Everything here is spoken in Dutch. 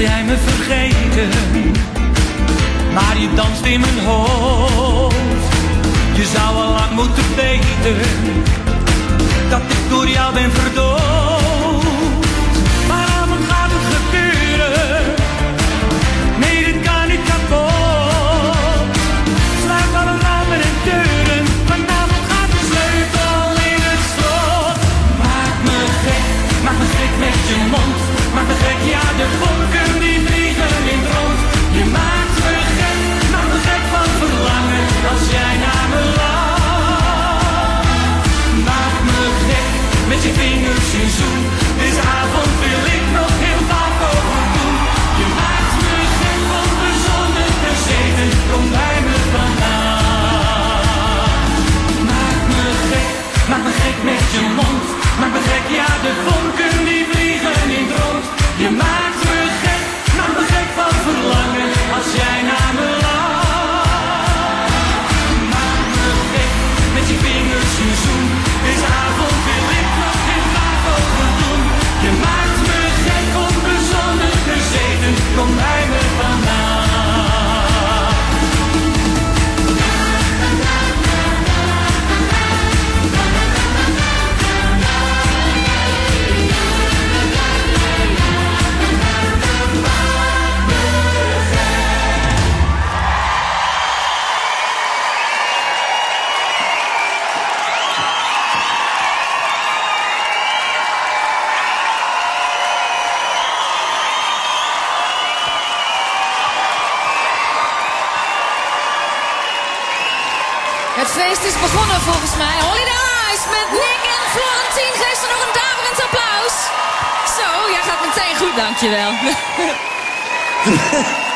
Wil jij me vergeten. Maar je danst in mijn hoofd. Je zou al lang moeten weten dat ik door jou ben verdoofd. Het feest is begonnen volgens mij. Holiday Eyes met Nick en Florentine Geef ze nog een daverend applaus. Zo, jij gaat meteen goed, dankjewel.